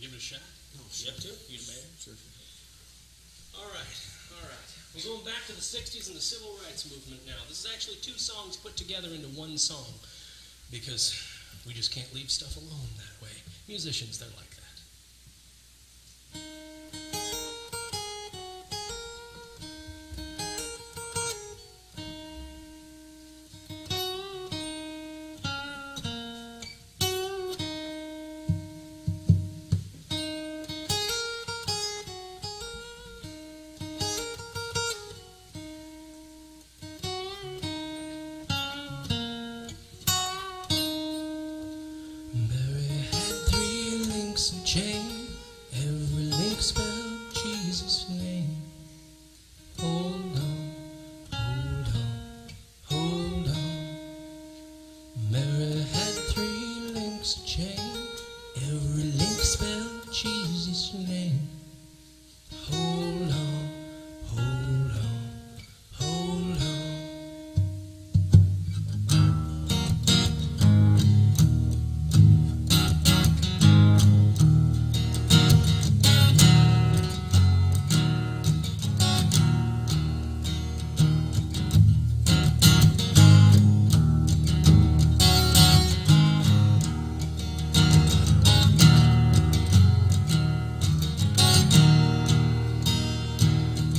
Give it a shot. Oh, You up to it? You the man? Sure. All right, all right. We're going back to the 60s and the civil rights movement now. This is actually two songs put together into one song because we just can't leave stuff alone that way. Musicians, they're like that. Chain. Every link spelled Jesus' name. Hold on, hold on, hold on. Mary had three links of chain.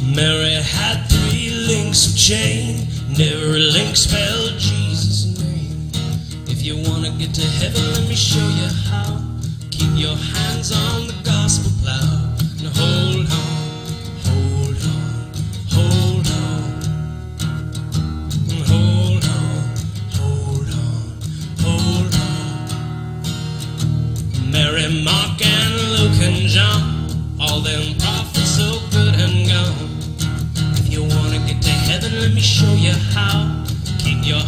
Mary had three links of chain, and every link spelled Jesus' name. If you wanna get to heaven, let me show you how. Keep your hands on the gospel plow and hold on, hold on, hold on, hold on, hold on, hold on. Mary, Mark, and Luke and John, all them show you how. Keep your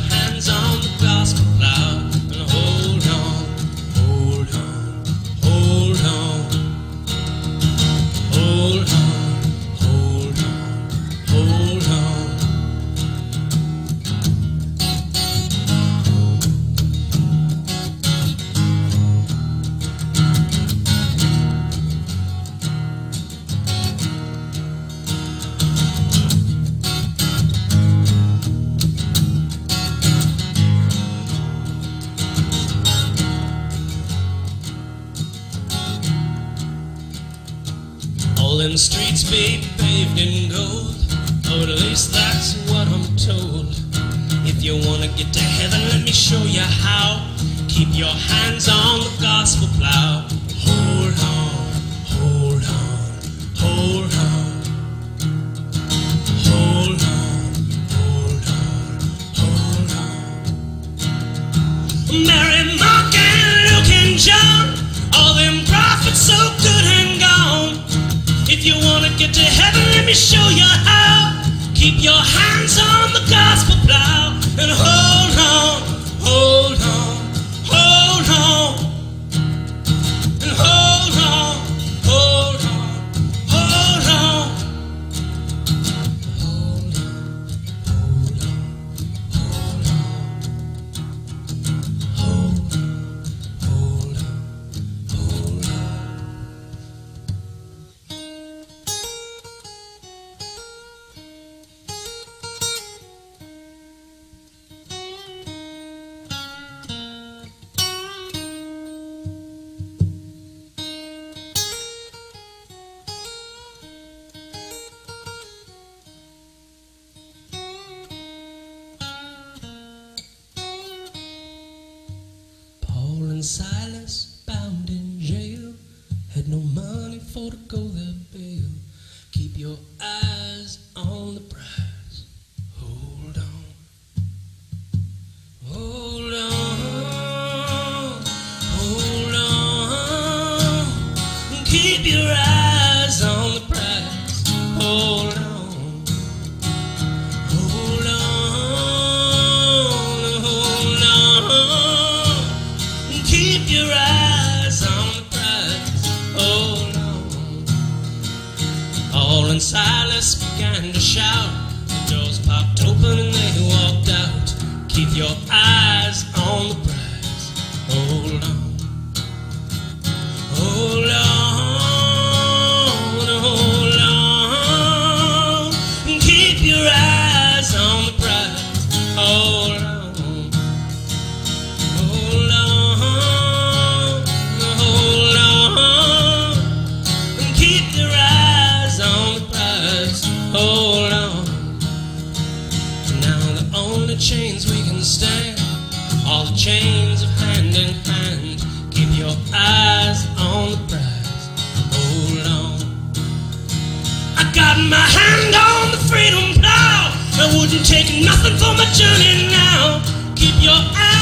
All them streets be paved in gold, or at least that's what I'm told. If you wanna get to heaven, let me show you how. Keep your hands on the gospel plow. Hold on, hold on, hold on. Hold on, hold on, hold on. Mary, If you wanna get to heaven, let me show you how. Keep your hands on Silas bound in jail had no money for to go their bail. Keep your eyes on the prize. Hold on. Hold on. Hold on. Keep your eyes on the prize. Hold and Silas began to shout. The doors popped open and they walked out. Keep your eyes the chains we can stand. All the chains of hand in hand. Keep your eyes on the prize. Hold on. I got my hand on the freedom plow. I wouldn't take nothing for my journey now. Keep your eyes.